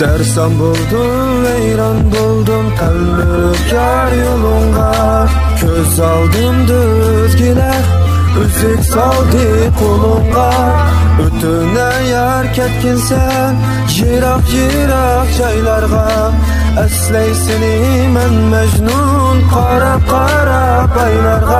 Sersam buldum, veyran buldum Kalbim yolunga. Köz aldım düzgiler Üzük saldı kolunga. Ötüne yer ketkinsen Yirak yirak çaylarga Esleysini men mecnun Qarab qarab aylarga